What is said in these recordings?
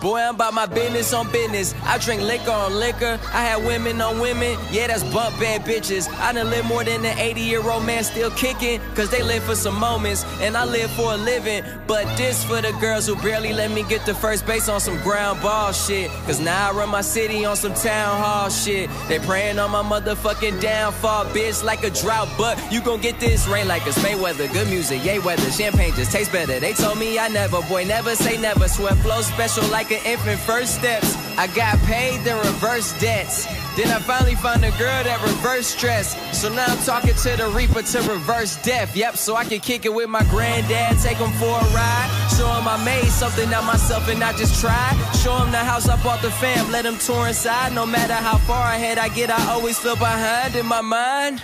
Boy, I'm about my business on business. I drink liquor on liquor. I had women on women. Yeah, that's bump bad bitches. I done live more than an 80 year old man still kicking. Cause they live for some moments, and I live for a living. But this for the girls who barely let me get to first base on some ground ball shit. Cause now I run my city on some town hall shit. They praying on my motherfucking downfall, bitch, like a drought. But you gon' get this rain like it's Mayweather. Good music, yay weather. Champagne just tastes better. They told me I never, boy, never say never. Sweat flow special like an infant first steps. I got paid, then reverse debts. Then I finally found a girl that reverse stress. So now I'm talking to the reaper to reverse death. Yep, so I can kick it with my granddad, take him for a ride. Show him I made something out myself and not just try. Show him the house I bought the fam, let him tour inside. No matter how far ahead I get, I always feel behind in my mind.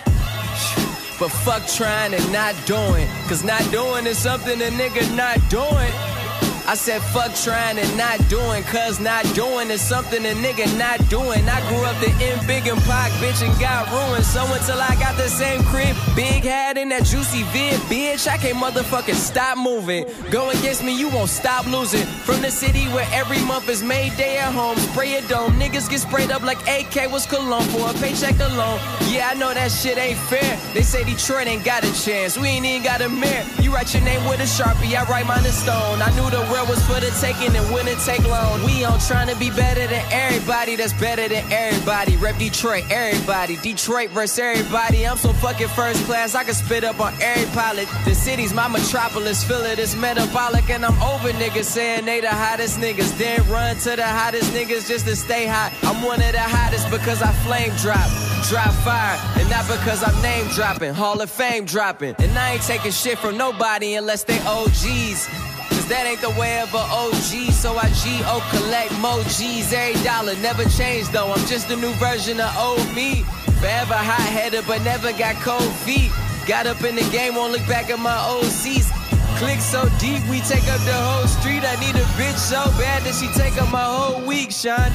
But fuck trying and not doing. Cause not doing is something a nigga not doing. I said fuck trying and not doing, cause not doing is something a nigga not doing. I grew up the in big and Pac, bitch, and got ruined. So until I got the same crib, big hat in that juicy vid, bitch, I can't motherfucking stop moving. Go against me, you won't stop losing. From the city where every month is May Day at home, spray a dome. Niggas get sprayed up like AK was cologne for a paycheck alone. Yeah, I know that shit ain't fair. They say Detroit ain't got a chance. We ain't even got a mirror. You write your name with a sharpie, I write mine in stone. I knew the world was for the taking and wouldn't take long. We on trying to be better than everybody that's better than everybody. Rep Detroit, everybody. Detroit versus everybody. I'm so fucking first class, I can spit up on every pilot. The city's my metropolis, feel it is metabolic, and I'm over niggas saying they the hottest niggas. Then run to the hottest niggas just to stay hot. I'm one of the hottest because I flame drop. Drop fire, and not because I'm name dropping, Hall of Fame dropping. And I ain't taking shit from nobody unless they OGs. That ain't the way of a OG, so I G-O collect mo G's every dollar. Never changed though, I'm just a new version of old me. Forever hot-headed, but never got cold feet. Got up in the game, won't look back at my old seats. Click so deep, we take up the whole street. I need a bitch so bad that she take up my whole week, Sean.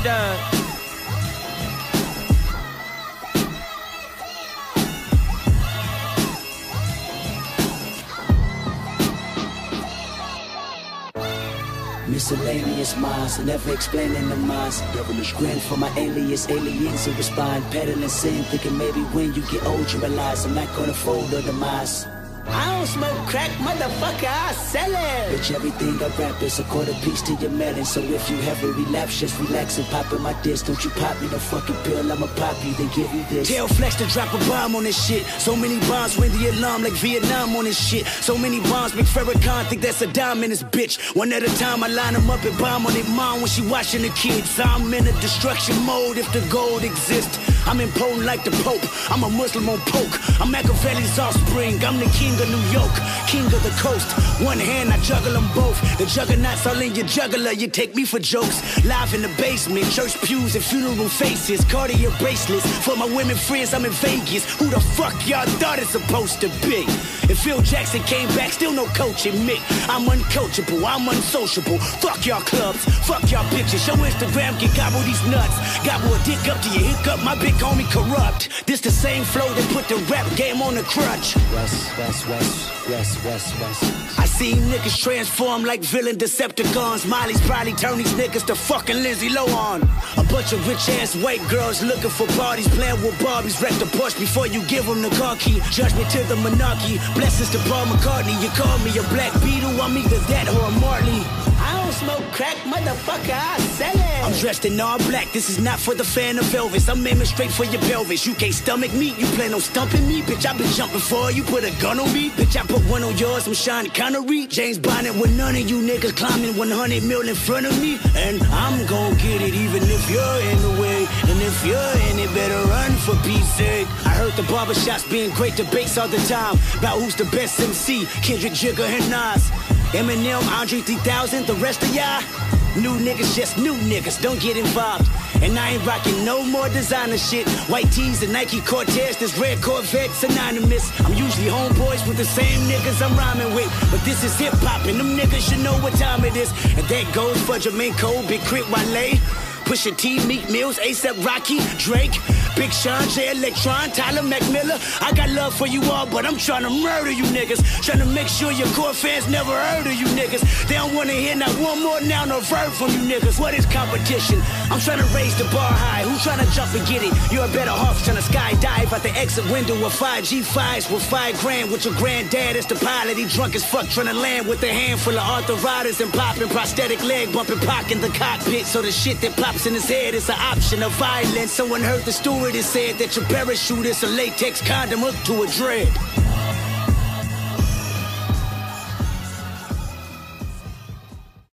Miscellaneous minds, never explaining the minds. Devilish grin for my alias, aliens who respond. Peddling sin, thinking maybe when you get old you realize I'm not gonna fold or demise. I don't smoke crack, motherfucker, I sell it. Bitch, everything I rap is a quarter piece to your melon. So if you have a relapse, just relax and pop in my disc. Don't you pop me no fucking pill, I'ma pop you, then give you this. Tell Flex to drop a bomb on this shit. So many bombs ring the alarm like Vietnam on this shit. So many bombs make Farrakhan think that's a dime in this bitch. One at a time, I line them up and bomb on their mom when she watching the kids. I'm in a destruction mode if the gold exists. I'm impotent like the Pope. I'm a Muslim on poke. I'm Makaveli's offspring. I'm the king of New York, king of the coast. One hand, I juggle them both. The juggernauts all in your juggler. You take me for jokes. Live in the basement, church pews and funeral faces. Cartier bracelets for my women friends. I'm in Vegas. Who the fuck y'all thought it's supposed to be? If Phil Jackson came back, still no coaching me. I'm uncoachable, I'm unsociable. Fuck y'all clubs, fuck y'all bitches. Show Instagram can gobble these nuts. Gobble a dick up to your hiccup. My big me corrupt. This the same flow that put the rap game on the crutch. West, west, west, west, west, west. I see niggas transform like villain Decepticons. Molly's probably turn these niggas to fucking Lindsay Lohan. A bunch of rich ass white girls looking for parties, playing with Barbies. Wreck the Porsche before you give them the car key. Judgment to the monarchy. Blessings to Paul McCartney. You call me a black Beatle, I'm either that or a Marley. Smoke crack, motherfucker, I sell it. I'm dressed in all black, this is not for the fan of Elvis. I'm aiming straight for your pelvis. You can't stomach me, you plan on stumping me. Bitch, I been jumping for you, put a gun on me. Bitch, I put one on yours, I'm Sean Connery. James Bonnet with none of you niggas climbing 100 mil in front of me. And I'm gon' get it even if you're in the way. And if you're in it, better run for peace sake. I heard the barbershops being great debates all the time about who's the best MC, Kendrick, Jigga, and Nas. Eminem, Andre 3000, the rest of y'all. New niggas, just new niggas, don't get involved. And I ain't rocking no more designer shit. White tees and Nike Cortez, this red Corvette synonymous. I'm usually homeboys with the same niggas I'm rhyming with. But this is hip hop, and them niggas should know what time it is. And that goes for Jermaine Cole, Big K.R.I.T. Wale. Pusha T, Meek Mills, ASAP Rocky, Drake. Big Sean, Jay Electron, Tyler Mac Miller. I got love for you all, but I'm trying to murder you niggas. Trying to make sure your core fans never heard of you niggas. They don't wanna hear not one more now, no verb from you niggas. What is competition? I'm trying to raise the bar high. Who's trying to jump and get it? You're a better off trying to skydive out the exit window with five G5s with five grand with your granddad as the pilot. He drunk as fuck trying to land with a handful of arthritis and popping prosthetic leg bumping Pac in the cockpit. So the shit that pops in his head is an option of violence. Someone heard the stewardess said that your parachute is a latex condom hooked to a dread.